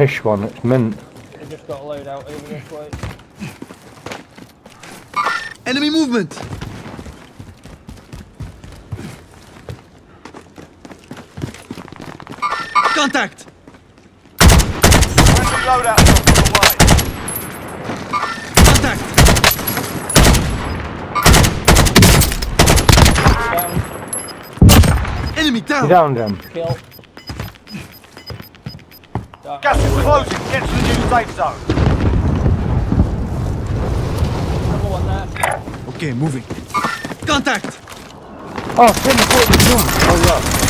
Pish one, it's mint. I just got a load out over this way. Enemy movement! Contact! Friendly loadout drop the way. Contact! Down, Enemy You down! downed him. kill. Down. Gas is closing. Get to the new safe zone. Another one there. Okay, moving. Contact! Oh, Tim, I thought it was him. Oh, yeah.